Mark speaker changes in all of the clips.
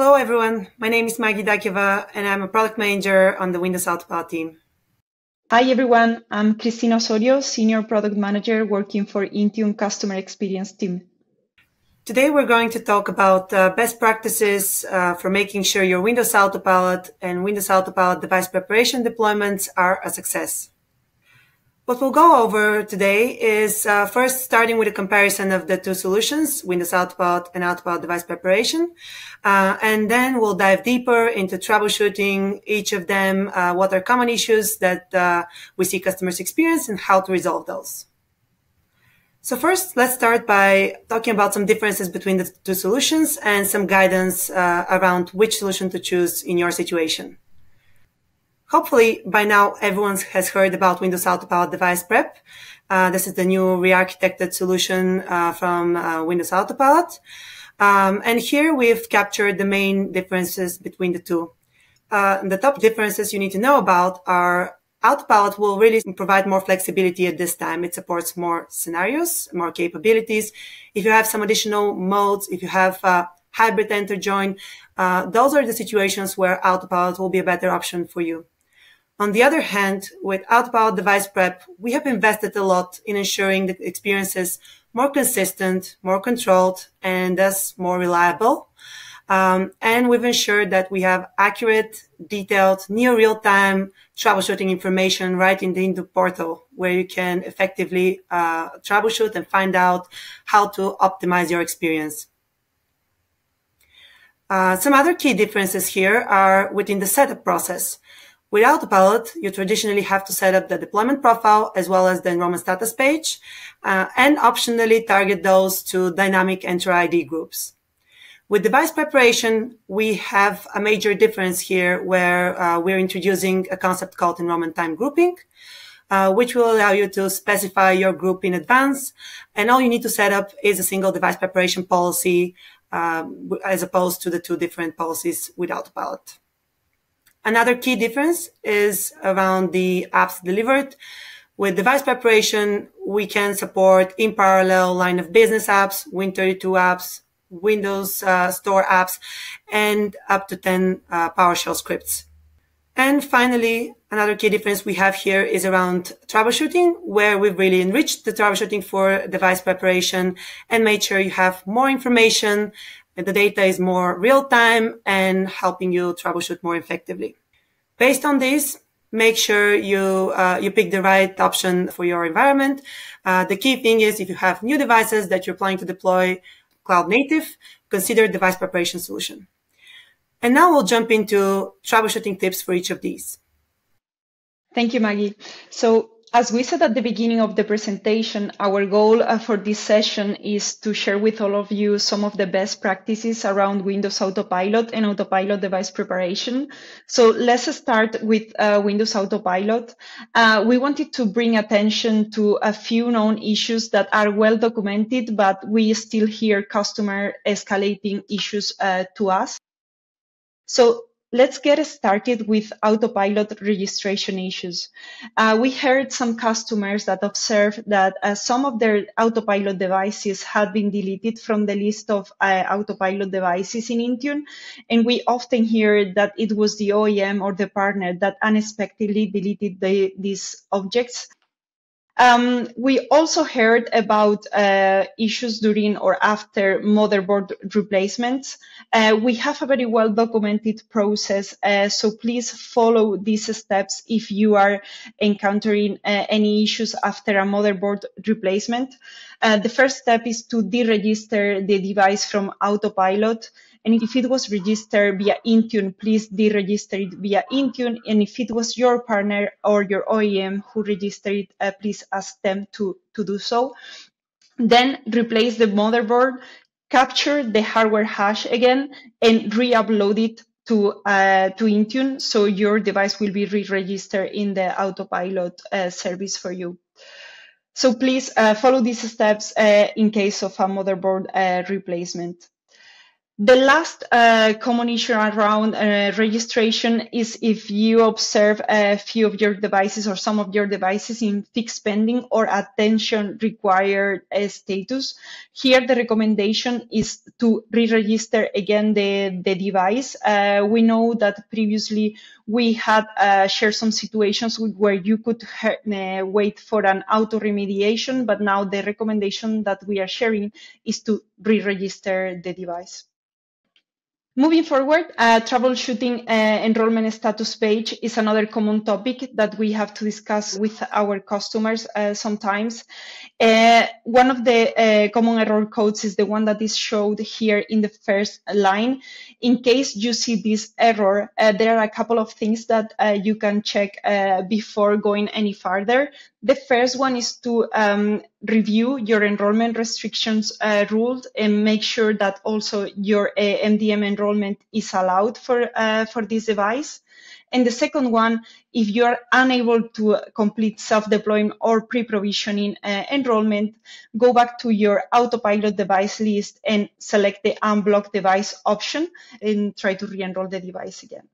Speaker 1: Hello, everyone. My name is Maggie Dakeva, and I'm a product manager on the Windows Autopilot team.
Speaker 2: Hi, everyone. I'm Cristina Osorio, Senior Product Manager working for Intune Customer Experience team.
Speaker 1: Today, we're going to talk about uh, best practices uh, for making sure your Windows Autopilot and Windows Autopilot device preparation deployments are a success. What we'll go over today is uh, first starting with a comparison of the two solutions, Windows Autopilot and Autopilot device preparation. Uh, and then we'll dive deeper into troubleshooting each of them, uh, what are common issues that uh, we see customers experience and how to resolve those. So first, let's start by talking about some differences between the two solutions and some guidance uh, around which solution to choose in your situation. Hopefully by now everyone has heard about Windows Autopilot Device Prep. Uh, this is the new re-architected solution uh, from uh, Windows Autopilot. Um, and here we've captured the main differences between the two. Uh, the top differences you need to know about are Autopilot will really provide more flexibility at this time. It supports more scenarios, more capabilities. If you have some additional modes, if you have uh, hybrid Entra join, uh, those are the situations where Autopilot will be a better option for you. On the other hand, with Autopilot device prep, we have invested a lot in ensuring that the experience is more consistent, more controlled, and thus more reliable. Um, and we've ensured that we have accurate, detailed, near real-time troubleshooting information right in the Intune portal, where you can effectively uh, troubleshoot and find out how to optimize your experience. Uh, some other key differences here are within the setup process. With Autopilot, you traditionally have to set up the deployment profile as well as the enrollment status page, uh, and optionally target those to dynamic Entra ID groups. With device preparation, we have a major difference here where uh, we're introducing a concept called enrollment time grouping, uh, which will allow you to specify your group in advance. And all you need to set up is a single device preparation policy, um, as opposed to the two different policies with Autopilot. Another key difference is around the apps delivered. With device preparation, we can support in parallel line of business apps, Win32 apps, Windows uh, Store apps, and up to 10 uh, PowerShell scripts. And finally, another key difference we have here is around troubleshooting, where we've really enriched the troubleshooting for device preparation and made sure you have more information the data is more real time and helping you troubleshoot more effectively. Based on this, make sure you uh, you pick the right option for your environment. Uh, the key thing is if you have new devices that you're planning to deploy cloud native, consider device preparation solution. And now we'll jump into troubleshooting tips for each of these.
Speaker 2: Thank you, Maggie. So as we said at the beginning of the presentation, our goal uh, for this session is to share with all of you some of the best practices around Windows Autopilot and Autopilot device preparation. So let's start with uh, Windows Autopilot. Uh, we wanted to bring attention to a few known issues that are well documented, but we still hear customer escalating issues uh, to us. So Let's get started with autopilot registration issues. Uh, we heard some customers that observed that uh, some of their autopilot devices had been deleted from the list of uh, autopilot devices in Intune. And we often hear that it was the OEM or the partner that unexpectedly deleted the, these objects um, we also heard about uh, issues during or after motherboard replacements. Uh, we have a very well documented process, uh, so please follow these steps if you are encountering uh, any issues after a motherboard replacement. Uh, the first step is to deregister the device from autopilot. And if it was registered via Intune, please deregister it via Intune. And if it was your partner or your OEM who registered it, uh, please ask them to, to do so. Then replace the motherboard, capture the hardware hash again, and re-upload it to uh, to Intune, so your device will be re-registered in the autopilot uh, service for you. So please uh, follow these steps uh, in case of a motherboard uh, replacement. The last uh, common issue around uh, registration is if you observe a few of your devices or some of your devices in fixed pending or attention required uh, status. Here, the recommendation is to re-register again the, the device. Uh, we know that previously we had uh, shared some situations where you could uh, wait for an auto remediation, but now the recommendation that we are sharing is to re-register the device. Moving forward, uh, troubleshooting uh, enrollment status page is another common topic that we have to discuss with our customers uh, sometimes. Uh, one of the uh, common error codes is the one that is showed here in the first line. In case you see this error, uh, there are a couple of things that you can check before going any further. The first one is to um, review your enrollment restrictions uh, rules and make sure that also your uh, MDM enrollment is allowed for, uh, for this device. And the second one, if you are unable to complete self-deployment or pre-provisioning uh, enrollment, go back to your autopilot device list and select the unblock device option and try to re-enroll the device again.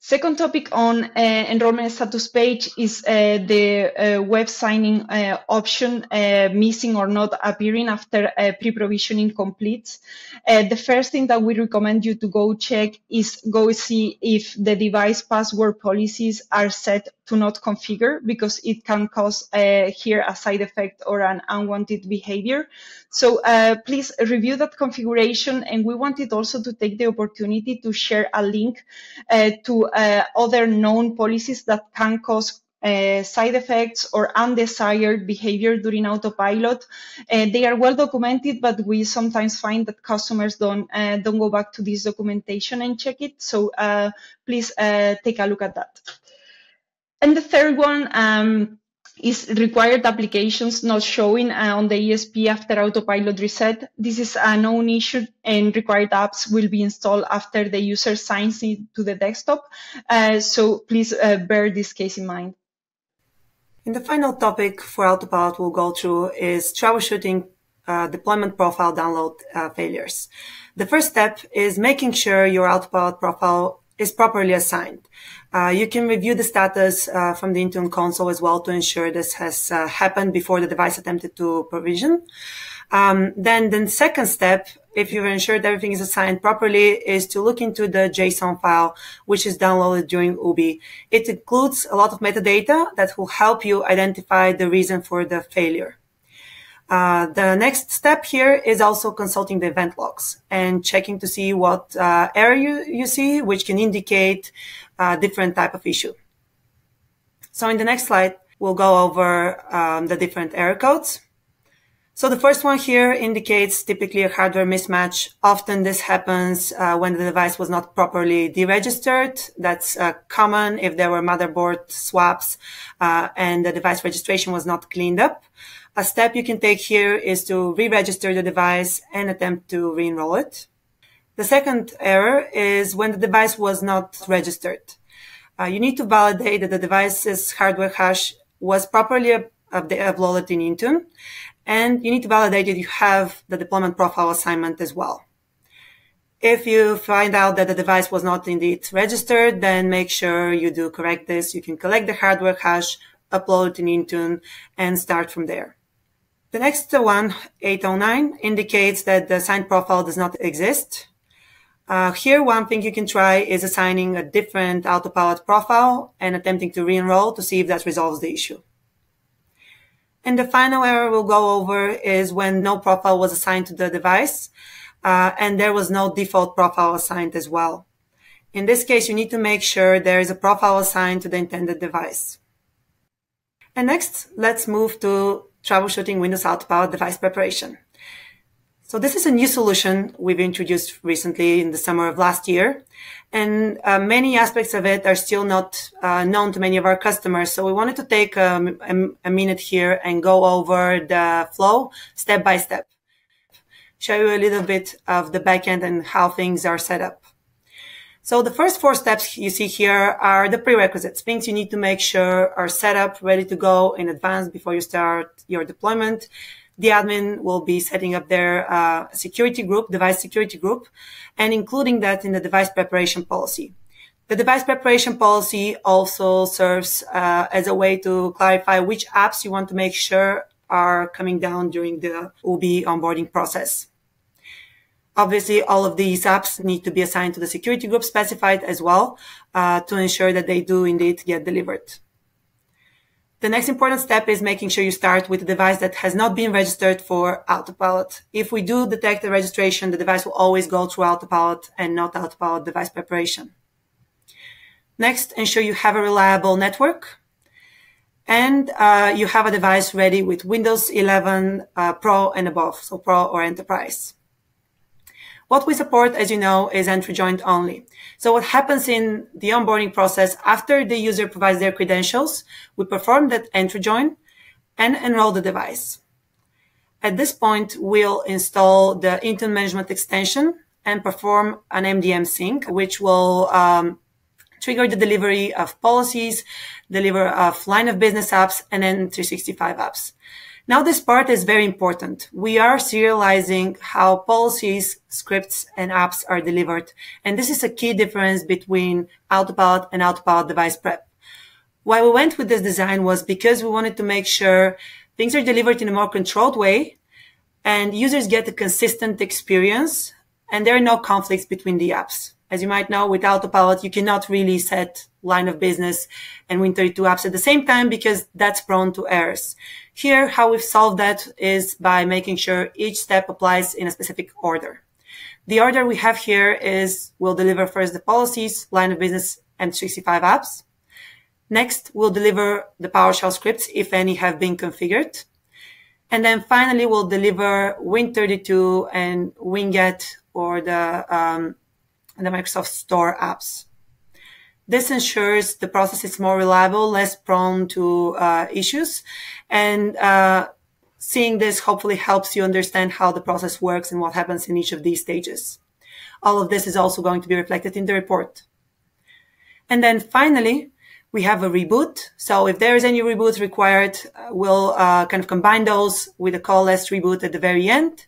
Speaker 2: Second topic on uh, enrollment status page is uh, the uh, web signing option missing or not appearing after pre-provisioning completes. the first thing that we recommend you to go check is go see if the device password policies are set to not configure because it can cause uh, here a side effect or an unwanted behavior. So uh, please review that configuration. And we wanted also to take the opportunity to share a link uh, to uh, other known policies that can cause uh, side effects or undesired behavior during autopilot. Uh, they are well documented, but we sometimes find that customers don't uh, don't go back to this documentation and check it. So uh, please uh, take a look at that. And the third one um, is required applications not showing uh, on the ESP after autopilot reset. This is a known issue and required apps will be installed after the user signs into the desktop. Uh, so please uh, bear this case in mind.
Speaker 1: And the final topic for autopilot we'll go through is troubleshooting uh, deployment profile download uh, failures. The first step is making sure your autopilot profile is properly assigned. Uh, you can review the status uh, from the Intune console as well to ensure this has uh, happened before the device attempted to provision. Um, then the second step, if you've ensured everything is assigned properly, is to look into the JSON file, which is downloaded during OOBE. It includes a lot of metadata that will help you identify the reason for the failure. Uh, the next step here is also consulting the event logs and checking to see what uh, error you, you see, which can indicate a different type of issue. So in the next slide, we'll go over um, the different error codes. So the first one here indicates typically a hardware mismatch. Often this happens uh, when the device was not properly deregistered. That's uh, common if there were motherboard swaps uh, and the device registration was not cleaned up. A step you can take here is to re-register the device and attempt to re-enroll it. The second error is when the device was not registered. Uh, you need to validate that the device's hardware hash was properly uploaded in Intune, and you need to validate that you have the deployment profile assignment as well. If you find out that the device was not indeed registered, then make sure you do correct this. You can collect the hardware hash, upload it in Intune, and start from there. The next one, 809, indicates that the signed profile does not exist. Uh, here, one thing you can try is assigning a different autopilot profile and attempting to re-enroll to see if that resolves the issue. And the final error we'll go over is when no profile was assigned to the device uh, and there was no default profile assigned as well. In this case, you need to make sure there is a profile assigned to the intended device. And next, let's move to troubleshooting Windows Autopilot device preparation. So this is a new solution we've introduced recently in the summer of last year. And uh, many aspects of it are still not uh, known to many of our customers. So we wanted to take um, a, a, minute here and go over the flow step by step. Show you a little bit of the backend and how things are set up. So the first four steps you see here are the prerequisites, things you need to make sure are set up, ready to go in advance before you start your deployment. the admin will be setting up their uh, security group, device security group, and including that in the device preparation policy. The device preparation policy also serves uh, as a way to clarify which apps you want to make sure are coming down during the OOBE onboarding process. Obviously, all of these apps need to be assigned to the security group specified as well uh, to ensure that they do indeed get delivered. The next important step is making sure you start with a device that has not been registered for Autopilot. If we do detect the registration, the device will always go through Autopilot and not Autopilot device preparation. Next, ensure you have a reliable network and uh, you have a device ready with Windows 11 uh, Pro and above, so Pro or Enterprise. What we support, as you know, is Entra join only. So what happens in the onboarding process after the user provides their credentials, we perform that Entra join and enroll the device. At this point, we'll install the Intune management extension and perform an MDM sync, which will um, trigger the delivery of policies, deliver of line of business apps, and then 365 apps. Now this part is very important. We are serializing how policies, scripts, and apps are delivered. And this is a key difference between Autopilot and Autopilot device prep. Why we went with this design was because we wanted to make sure things are delivered in a more controlled way and users get a consistent experience and there are no conflicts between the apps. As you might know, with Autopilot, you cannot really set line of business and Win32 apps at the same time because that's prone to errors. Here, how we've solved that is by making sure each step applies in a specific order. The order we have here is we'll deliver first the policies, line of business, and 65 apps. Next, we'll deliver the PowerShell scripts, if any have been configured. And then finally, we'll deliver Win32 and Winget or the um, the Microsoft Store apps. This ensures the process is more reliable, less prone to uh, issues, and uh, seeing this hopefully helps you understand how the process works and what happens in each of these stages. All of this is also going to be reflected in the report. And then finally, we have a reboot. So if there is any reboot required, uh, we'll uh, kind of combine those with a call less reboot at the very end.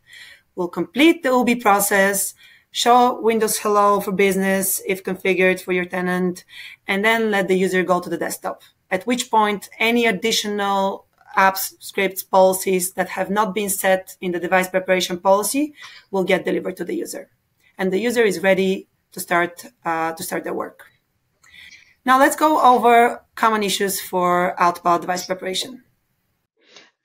Speaker 1: We'll complete the OOBE process show Windows Hello for Business if configured for your tenant, and then let the user go to the desktop. At which point, any additional apps, scripts, policies that have not been set in the device preparation policy will get delivered to the user. And the user is ready to start, uh, to start their work. Now let's go over common issues for outbound device preparation.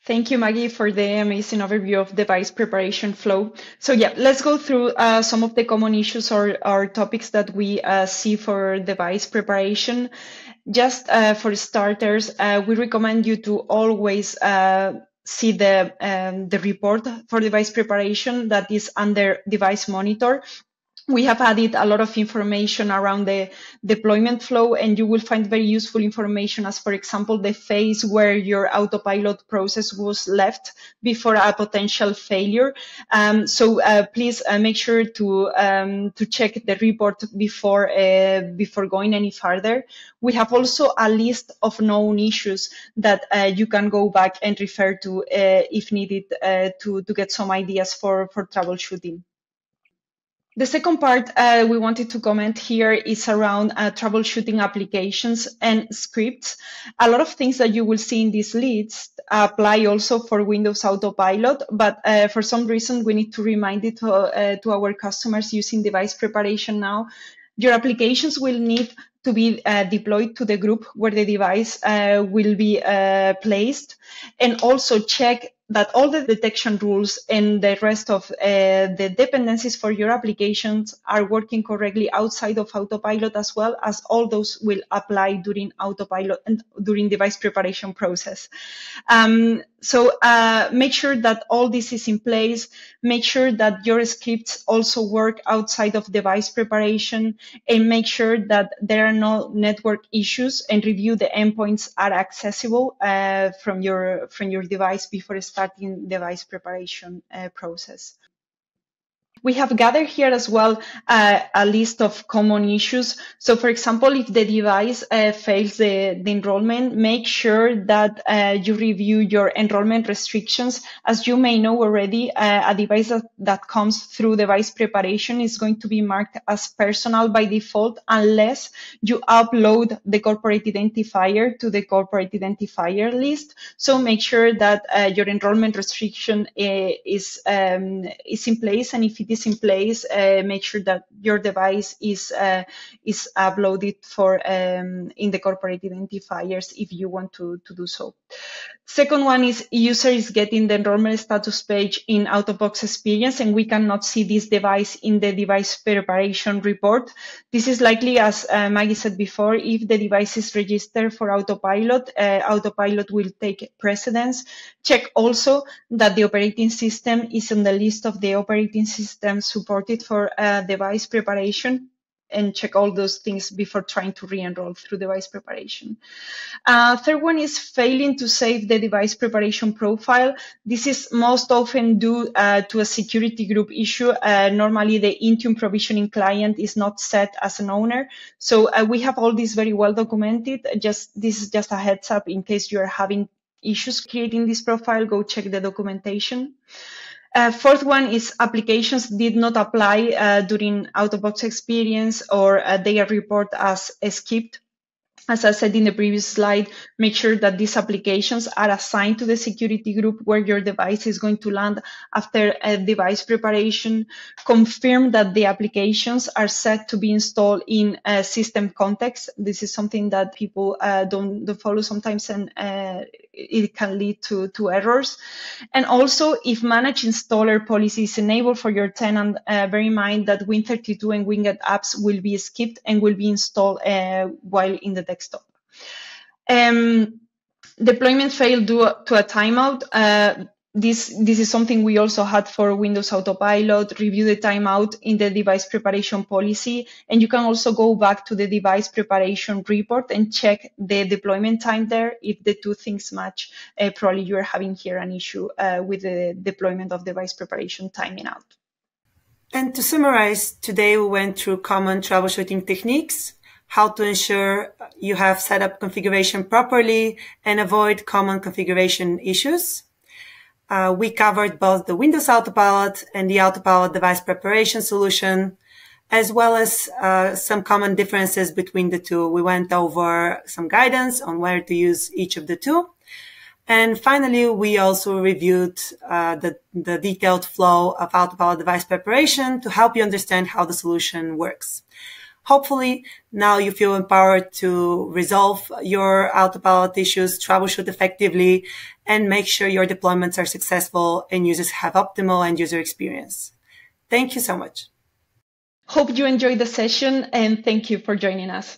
Speaker 2: Thank you, Maggie, for the amazing overview of device preparation flow. So yeah, let's go through uh, some of the common issues or, or topics that we uh, see for device preparation. Just uh, for starters, uh, we recommend you to always uh, see the um, the report for device preparation that is under device monitor we have added a lot of information around the deployment flow and you will find very useful information as for example the phase where your autopilot process was left before a potential failure. Um, so uh, please uh, make sure to um, to check the report before uh, before going any further. We have also a list of known issues that uh, you can go back and refer to uh, if needed uh, to to get some ideas for for troubleshooting the second part uh, we wanted to comment here is around uh, troubleshooting applications and scripts. A lot of things that you will see in this list apply also for Windows Autopilot, but uh, for some reason we need to remind it to, uh, to, our customers using device preparation now. Your applications will need to be uh, deployed to the group where the device uh, will be placed and also check that all the detection rules and the rest of uh, the dependencies for your applications are working correctly outside of autopilot as well as all those will apply during autopilot and during device preparation process. Um, so uh, make sure that all this is in place. Make sure that your scripts also work outside of device preparation and make sure that there are no network issues and review the endpoints are accessible uh, from your from your device before starting device preparation uh, process. We have gathered here as well uh, a list of common issues. So for example, if the device uh, fails the, the enrollment, make sure that uh, you review your enrollment restrictions. As you may know already, uh, a device that, that comes through device preparation is going to be marked as personal by default unless you upload the corporate identifier to the corporate identifier list. So make sure that uh, your enrollment restriction uh, is um, is in place, and if it is in place, uh, make sure that your device is uh, is uploaded for um, in the corporate identifiers if you want to to do so. Second one is user is getting the enrollment status page in out-of-box experience, and we cannot see this device in the device preparation report. This is likely, as uh, Maggie said before, if the device is registered for autopilot, uh, autopilot will take precedence. Check also that the operating system is on the list of the operating systems supported for uh, device preparation and check all those things before trying to re-enroll through device preparation. Uh, third one is failing to save the device preparation profile. This is most often due uh, to a security group issue. Uh, normally the Intune provisioning client is not set as an owner. So uh, we have all this very well documented. Just This is just a heads up in case you're having issues creating this profile, go check the documentation. Uh, fourth one is applications did not apply uh, during out-of-box experience or uh, they are reported as skipped as I said in the previous slide, make sure that these applications are assigned to the security group where your device is going to land after a device preparation. Confirm that the applications are set to be installed in a system context. This is something that people uh, don't, don't, follow sometimes and uh, it can lead to, to errors. And also, if manage installer policy is enabled for your tenant, uh, bear in mind that Win32 and Winget apps will be skipped and will be installed uh, while in the desktop. Um, deployment failed due to a timeout. Uh, this, this is something we also had for Windows Autopilot, review the timeout in the device preparation policy. And you can also go back to the device preparation report and check the deployment time there. If the two things match, uh, probably you're having here an issue uh, with the deployment of device preparation timing out.
Speaker 1: And to summarize, today we went through common troubleshooting techniques, how to ensure you have set up configuration properly and avoid common configuration issues. Uh, we covered both the Windows Autopilot and the Autopilot device preparation solution, as well as uh, some common differences between the two. We went over some guidance on where to use each of the two. And finally, we also reviewed uh, the, the detailed flow of Autopilot device preparation to help you understand how the solution works. Hopefully now you feel empowered to resolve your autopilot issues, troubleshoot effectively, and make sure your deployments are successful and users have optimal end user experience. Thank you so much.
Speaker 2: Hope you enjoyed the session and thank you for joining us.